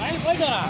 来，快点啊